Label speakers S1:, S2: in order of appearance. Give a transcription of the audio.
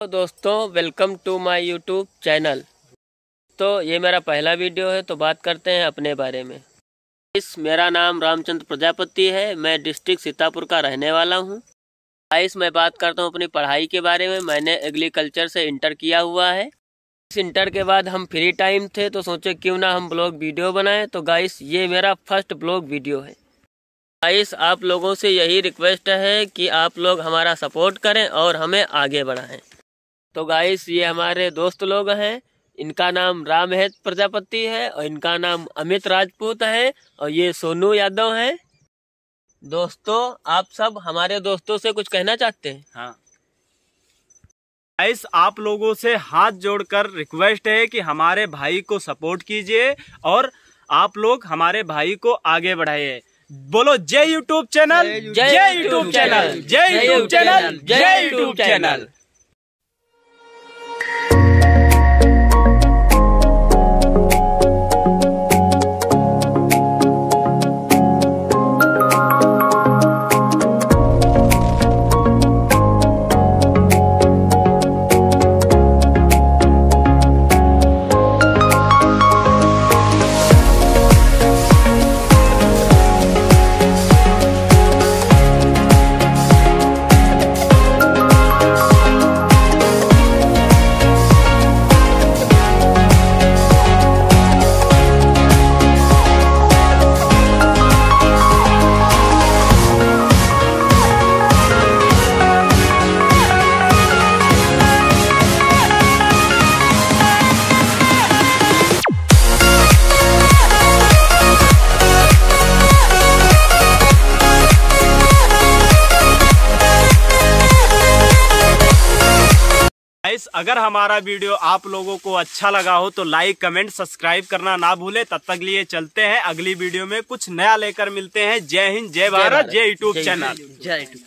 S1: तो दोस्तों welcome to my YouTube channel तो ये मेरा पहला वीडियो है तो बात करते हैं अपने बारे में। इस, मेरा नाम रामचंद्र प्रजापति है, मैं डिस्ट्रिक्ट सीतापुर का रहने वाला हूँ। आइस मैं बात करता हूँ अपनी पढ़ाई के बारे में, मैंने एग्रीकल्चर से इंटर किया हुआ है। इस इंटर के बाद हम फ्री टाइम थे तो सोचे क्यों ना हम ब्लॉग वीडियो बनाएँ। तो गाइस ये मेरा फ़र्स्ट ब्लॉग वीडियो है। गाइस आप लोगों से यही रिक्वेस्ट है कि आप लोग हमारा सपोर्ट करें और हमें आगे बढ़ाएँ। तो गाइस ये हमारे दोस्त लोग हैं। इनका नाम रामहेत प्रजापति है और इनका नाम अमित राजपूत है और ये सोनू यादव है। दोस्तों आप सब हमारे दोस्तों से कुछ कहना चाहते हैं?
S2: हाँ। गाइस आप लोगों से हाथ जोड़कर रिक्वेस्ट है कि हमारे भाई को सपोर्ट कीजिए और आप लोग हमारे भाई को आगे बढ़ाइए। बोलो जय यूट्यूब चैनल जय यूट्यूब चैनल जय यूट्यूब चैनल जय यूट्यूब चैनल गाइस अगर हमारा वीडियो आप लोगों को अच्छा लगा हो तो लाइक कमेंट सब्सक्राइब करना ना भूले। तब तक लिए चलते हैं अगली वीडियो में कुछ नया लेकर मिलते हैं। जय हिंद जय भारत जय यूट्यूब चैनल
S1: जय यूट्यूब